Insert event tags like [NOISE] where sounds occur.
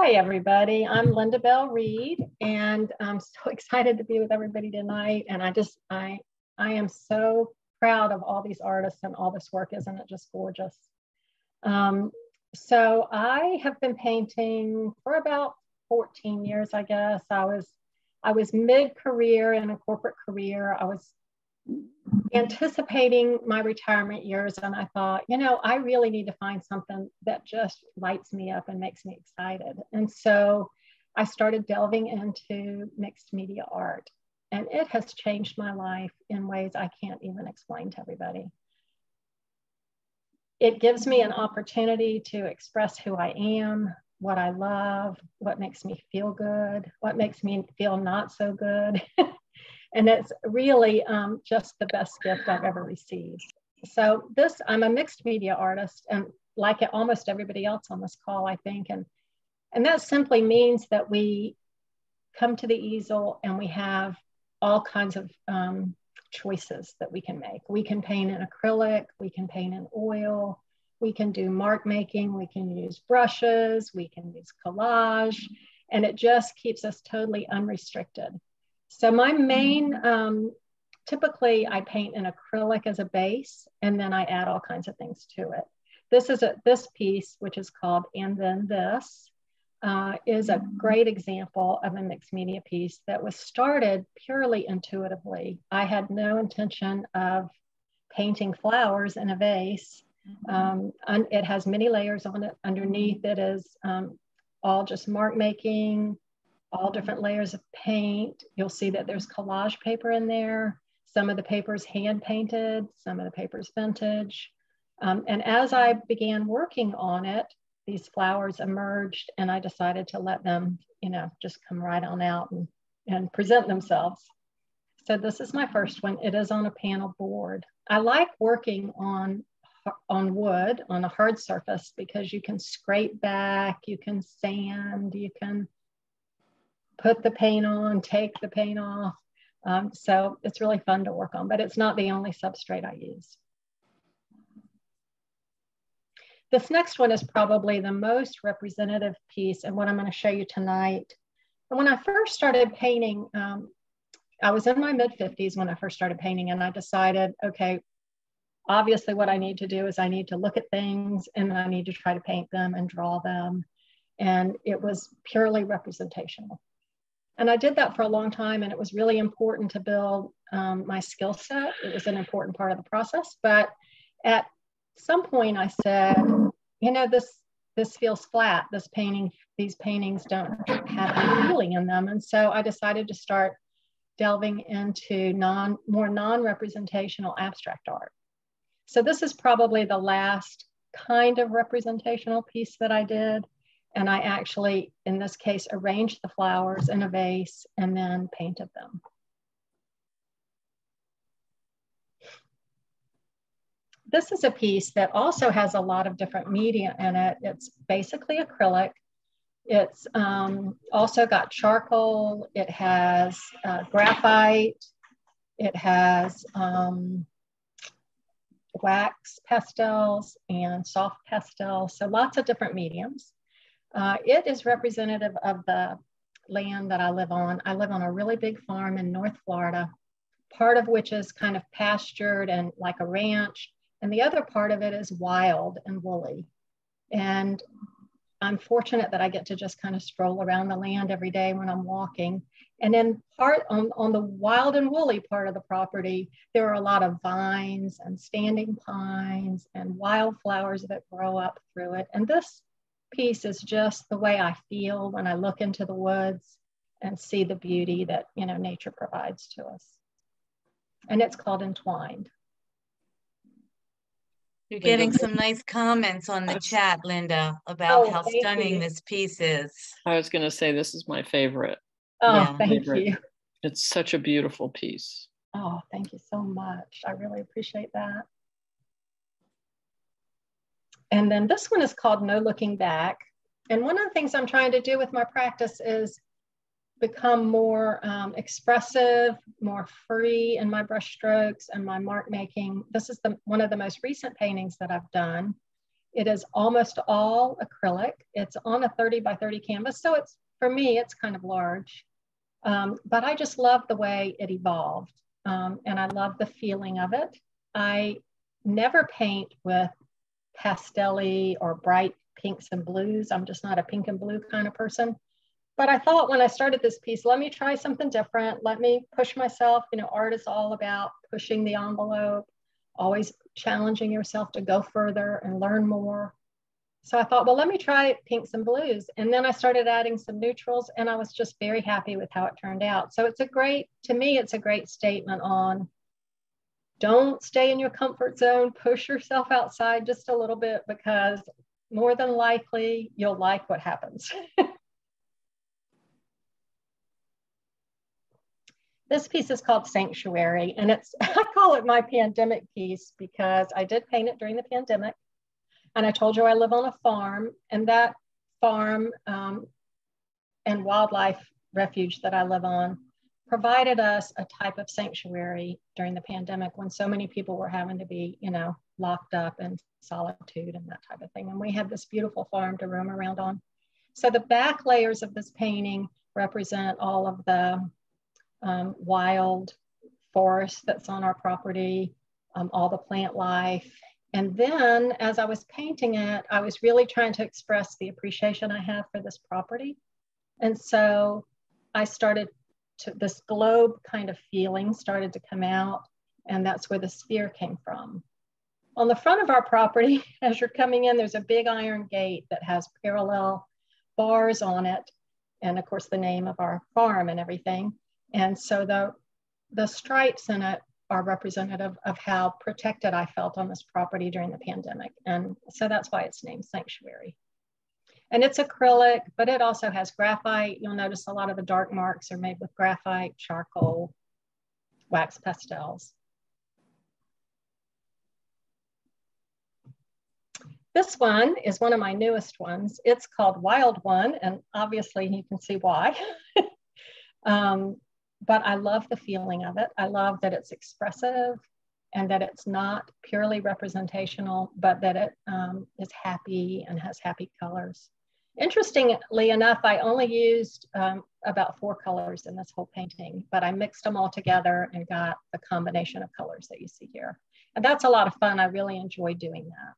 Hi, everybody. I'm Linda Bell Reid, and I'm [LAUGHS] so excited to be with everybody tonight. And I just, I, I am so proud of all these artists and all this work. Isn't it just gorgeous? Um, so I have been painting for about 14 years, I guess. I was, I was mid-career in a corporate career. I was anticipating my retirement years and I thought, you know, I really need to find something that just lights me up and makes me excited. And so I started delving into mixed media art and it has changed my life in ways I can't even explain to everybody. It gives me an opportunity to express who I am, what I love, what makes me feel good, what makes me feel not so good. [LAUGHS] and it's really um, just the best gift I've ever received. So this, I'm a mixed media artist, and like almost everybody else on this call, I think, and and that simply means that we come to the easel and we have all kinds of um, choices that we can make. We can paint in acrylic, we can paint in oil, we can do mark making, we can use brushes, we can use collage, and it just keeps us totally unrestricted. So my main, um, typically I paint in acrylic as a base, and then I add all kinds of things to it. This is a, this piece, which is called And Then This, uh, is a great example of a mixed media piece that was started purely intuitively. I had no intention of painting flowers in a vase. Um, it has many layers on it. Underneath it is um, all just mark making, all different layers of paint. You'll see that there's collage paper in there. Some of the paper's hand painted, some of the paper's vintage. Um, and as I began working on it, these flowers emerged and I decided to let them, you know, just come right on out and, and present themselves. So this is my first one. It is on a panel board. I like working on on wood on a hard surface because you can scrape back, you can sand, you can put the paint on, take the paint off. Um, so it's really fun to work on, but it's not the only substrate I use. This next one is probably the most representative piece and what I'm gonna show you tonight. And when I first started painting, um, I was in my mid 50s when I first started painting and I decided, okay, obviously what I need to do is I need to look at things and I need to try to paint them and draw them. And it was purely representational. And I did that for a long time, and it was really important to build um, my skill set. It was an important part of the process. But at some point, I said, you know, this this feels flat. This painting, these paintings don't have any feeling in them, and so I decided to start delving into non more non-representational abstract art. So this is probably the last kind of representational piece that I did. And I actually, in this case, arranged the flowers in a vase and then painted them. This is a piece that also has a lot of different media in it. It's basically acrylic. It's um, also got charcoal. It has uh, graphite. It has um, wax pastels and soft pastels. So lots of different mediums. Uh, it is representative of the land that I live on. I live on a really big farm in North Florida, part of which is kind of pastured and like a ranch, and the other part of it is wild and woolly. And I'm fortunate that I get to just kind of stroll around the land every day when I'm walking. And then part on, on the wild and woolly part of the property, there are a lot of vines and standing pines and wildflowers that grow up through it. And this piece is just the way I feel when I look into the woods and see the beauty that you know nature provides to us. And it's called Entwined. You're getting some nice comments on the chat, Linda, about oh, how stunning you. this piece is. I was going to say this is my favorite. Oh, yeah. thank favorite. you. It's such a beautiful piece. Oh, thank you so much. I really appreciate that. And then this one is called No Looking Back. And one of the things I'm trying to do with my practice is become more um, expressive, more free in my brush strokes and my mark making. This is the, one of the most recent paintings that I've done. it is almost all acrylic. It's on a 30 by 30 canvas. So it's, for me, it's kind of large. Um, but I just love the way it evolved. Um, and I love the feeling of it. I never paint with pastelly or bright pinks and blues. I'm just not a pink and blue kind of person. But I thought when I started this piece, let me try something different. Let me push myself. You know, art is all about pushing the envelope, always challenging yourself to go further and learn more. So I thought, well, let me try pinks and blues. And then I started adding some neutrals and I was just very happy with how it turned out. So it's a great, to me, it's a great statement on don't stay in your comfort zone, push yourself outside just a little bit because more than likely you'll like what happens. [LAUGHS] this piece is called Sanctuary and it's, [LAUGHS] I call it my pandemic piece because I did paint it during the pandemic. And I told you I live on a farm and that farm um, and wildlife refuge that I live on provided us a type of sanctuary during the pandemic when so many people were having to be, you know, locked up in solitude and that type of thing. And we had this beautiful farm to roam around on. So the back layers of this painting represent all of the um, wild forest that's on our property, um, all the plant life. And then as I was painting it, I was really trying to express the appreciation I have for this property. And so I started to this globe kind of feeling started to come out, and that's where the sphere came from. On the front of our property, [LAUGHS] as you're coming in, there's a big iron gate that has parallel bars on it, and of course the name of our farm and everything. And so the, the stripes in it are representative of how protected I felt on this property during the pandemic. And so that's why it's named Sanctuary. And it's acrylic, but it also has graphite. You'll notice a lot of the dark marks are made with graphite, charcoal, wax pastels. This one is one of my newest ones. It's called Wild One, and obviously you can see why. [LAUGHS] um, but I love the feeling of it. I love that it's expressive and that it's not purely representational, but that it um, is happy and has happy colors. Interestingly enough, I only used um, about four colors in this whole painting, but I mixed them all together and got the combination of colors that you see here. And that's a lot of fun. I really enjoy doing that.